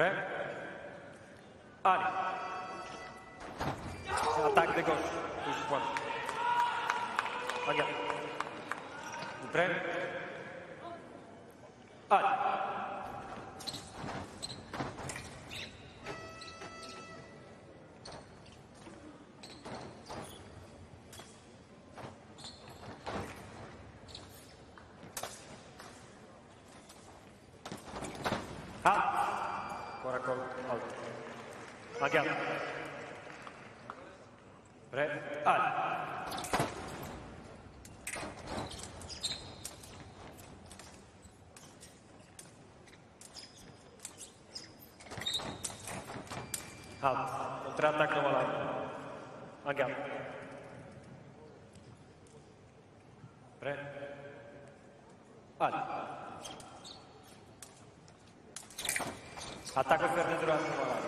Né? Prego. Área. Ataque de gosto. Dos quatro. Olha. O prego. Área. Ah. Out. Ancora col alto. Regarde. Prêt Allez. Halt. Attaque fermé droit dans la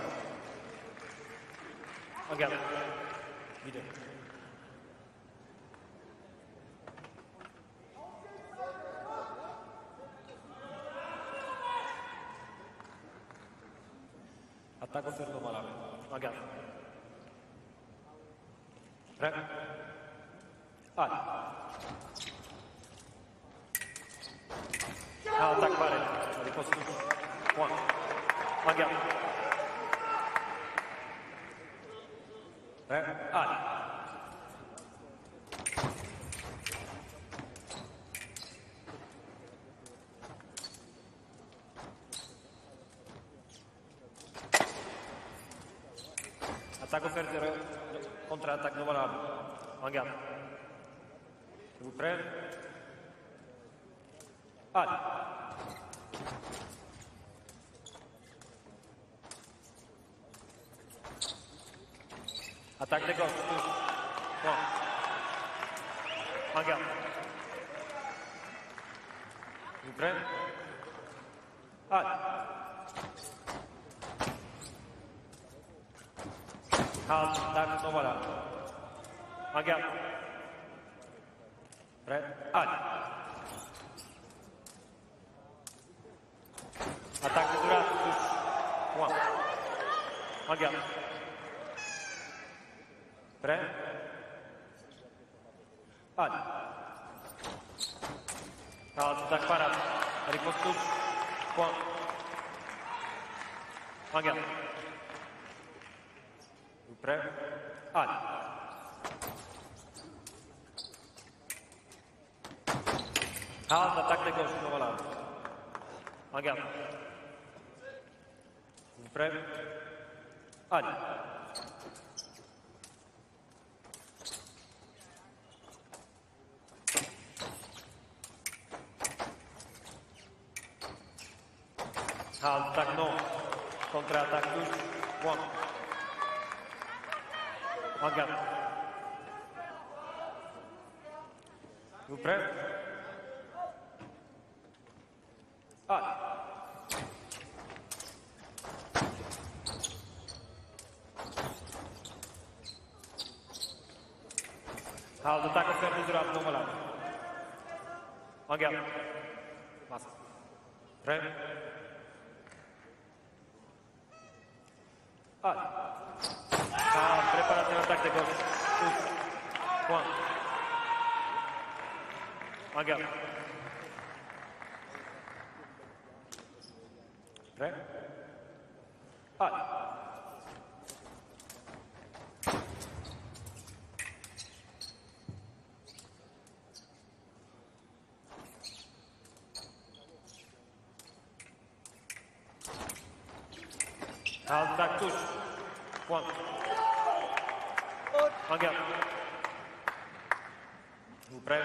Regarde. Vidéo. Attacco fermo malato. Regarde. Prêt Allez. Ah, attaque pareil. Allez, poste. Andiamo. Eh? Ali. Attacco fertile, contrattacco, nuovo Andiamo. Vous prêts Attaque de gauche. touche. Point. Regarde. Vous prêt Allez. Halt, attaque non valable. Regarde. Prêt Allez. Attaque de droite, touche. Pre? Hadi. Kaldı Zakparat. Riposuz. Puan. Agel. Pre? Hadi. Kaldı atak tek olsun ovalar. Agel. Pre? Hadi. Gauche, non valable. Regarde. Vous prêt Allez. Halt, attaque non. Contre-attaque touche. Point. Regarde. Vous prêt Touche. Point. Regarde. Vous prêt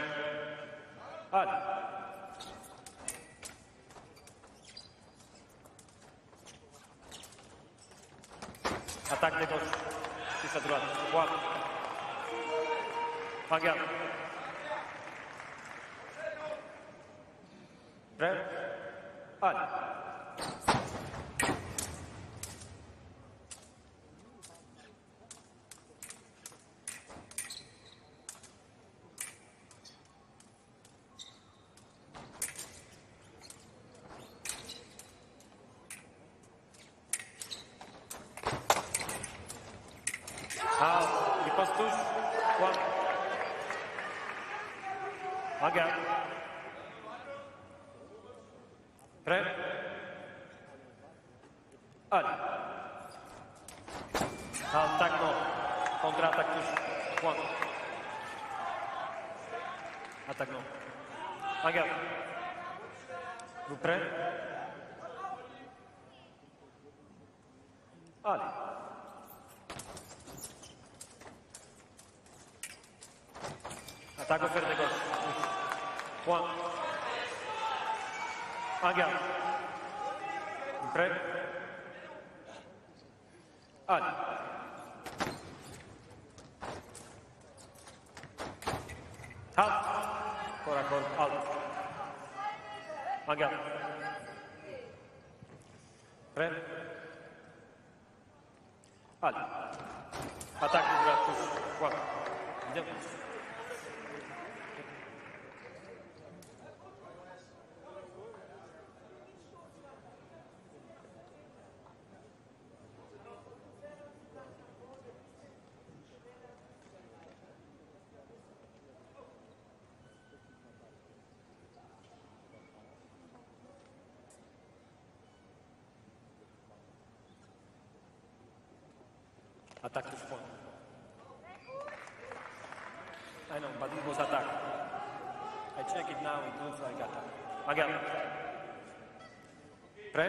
Attaque de gauche. Six à droite. Agora. Prêmio. Olha. Ataque novo. Tá, tá Contra-ataque dos Juan. Ataque novo. Agora. Ah, tá Do prêmio. Olha. Ah, Ataque oferta agora. Juan. Again. Dupre. Ali. Halt. Korakor alt. Again. Pre. Ali. Atak wygrał tuż. To spawn. I know, but it was attack. I check it now, it looks like attack. Again. Pre?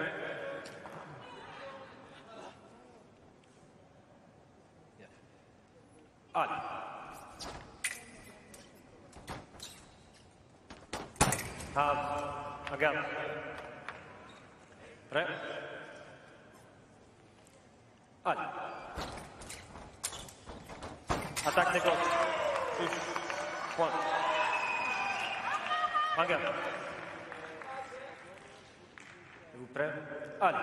Ali. Hard. Again. Pre? Ali. Attaque des gauches. Touche. Point. Regarde. Vous prêts Allez.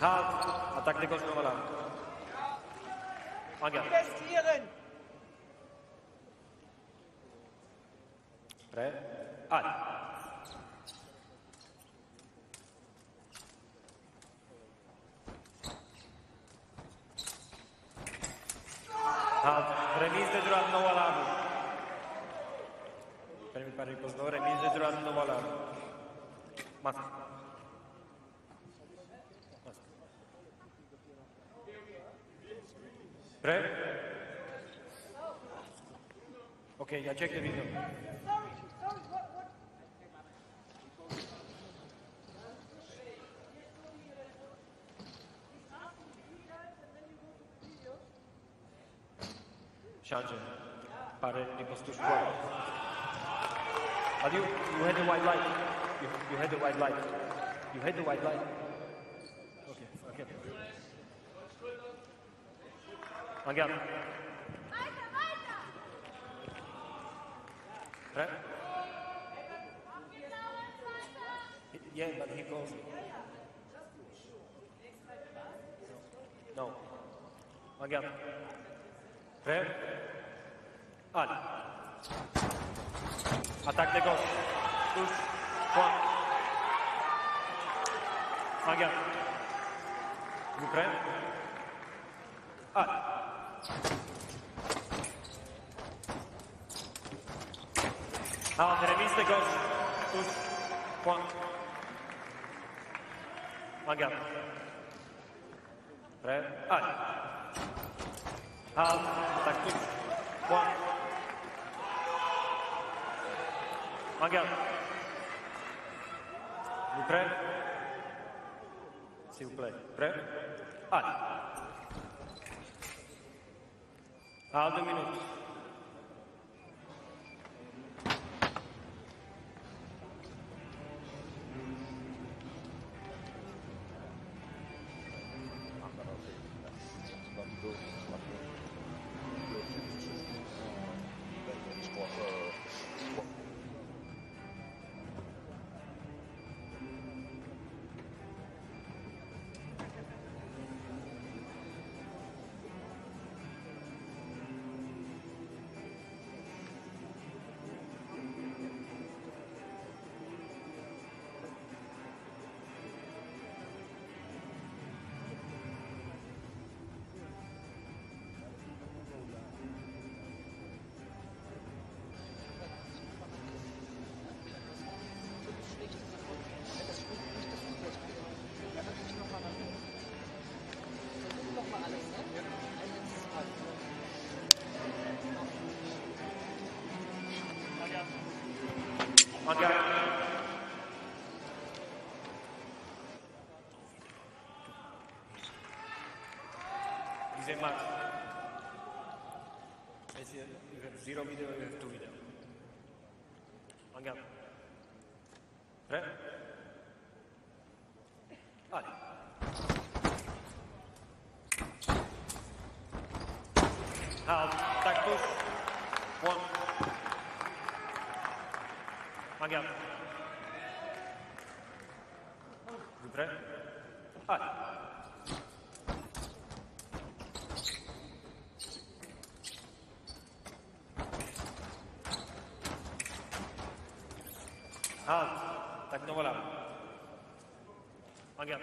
Halt. Attaque des gauches, voilà. Regarde. Investieren. Prêt Allez. 500 नवा लाभ Premi pari pozdore, 1000 nova lav. Masa. Pre? Ok, ja čekaj video. Siądzie. Parę ripostusz fuori. But you, you had the white light. You, you had the white light. You had the white light. Okay, okay. Again. Right? Yeah, but he calls me. No. Again. Rev. Al. Attaque des gauche. Touche. Point. Regarde. Vous prêts Al. Ah, remise de gauche. Touche. Point. Regarde. Prêt Al. Attack touche. Point. Regarde. Vous prêts S'il vous plaît. Prêt Allez. À deux. Ese eh, zero video es tu video. Andiamo. Tre. Vai. Ah, Out. Tactus. Buon. Andiamo. Due, tre. Vai. Half. Tak no voilà. Uwaga.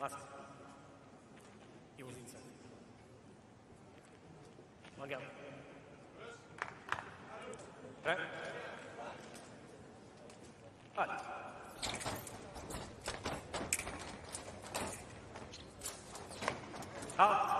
Last. He was inside. Again. Right? Right. Out.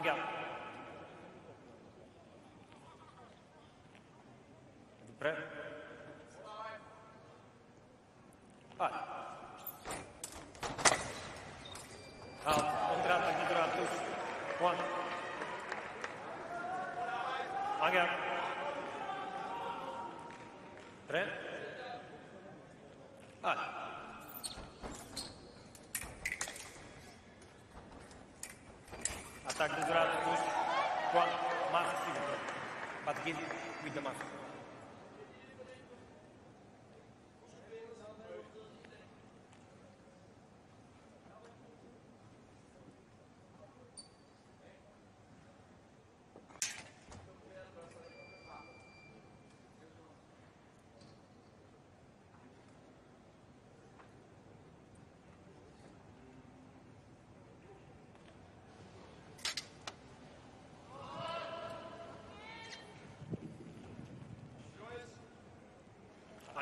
on, go. Brett? One.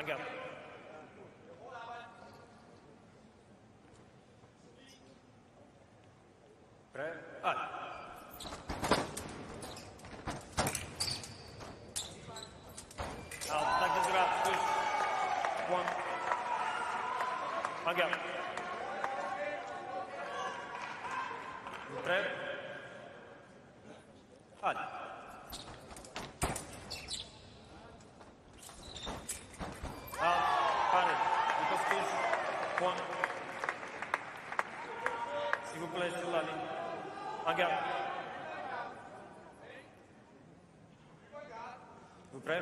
go. Al, tak jest raz, już, błąd. Magia. One. S'il vous plaît, sur la ligne. Uwaga. Vous prêts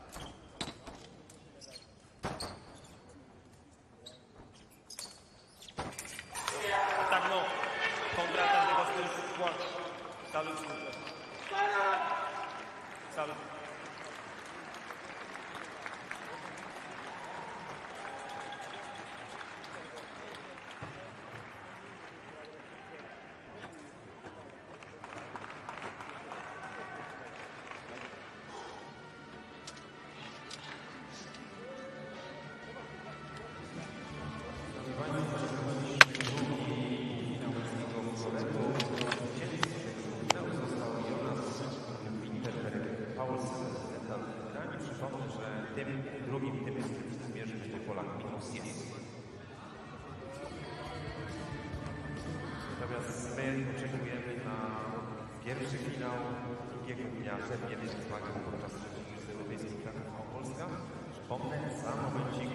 razem kiedyś z Magą podczas Mistrzostw Europejskich Kraków Polska. Przypomnę, za momencik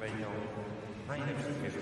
wejdą najlepszy wierzch